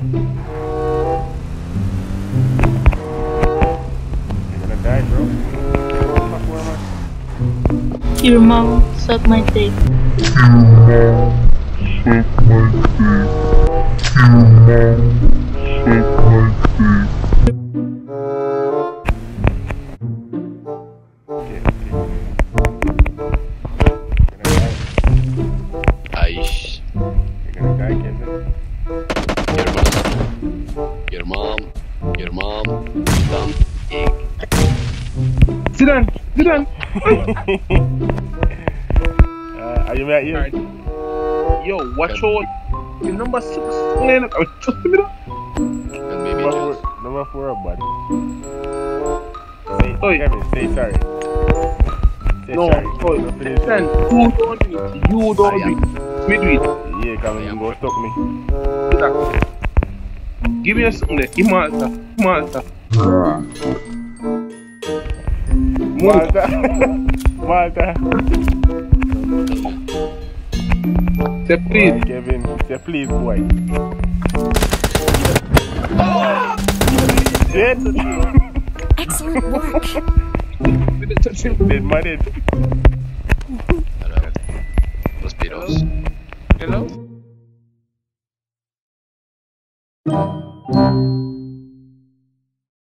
You're gonna die, bro. Fuck, where am I? Your mom sucked my dick. Okay, okay. You're gonna die. Aish. You're gonna die, Kevin. Your mom. Your mom. Your mom. Dumb egg. Sit down, sit down. Uh, are you mad yet? Yo, watch out. The number six, man. I was just a minute. And maybe Number just. four, number four, bud. Say, Oi. Kevin, say sorry. Say No, sorry. oh, Don't finish listen, it. you don't do it. You don't do it. Me do it. Yeah, come and go stop me. Sit down. Give me something there. Give Malta. Malta. Malta. Malta. Say please. Boy, Kevin, say please, boy. Dead. Excellent work. Dead, my dead. Hello. Los Piros. Hello. Hello? thank you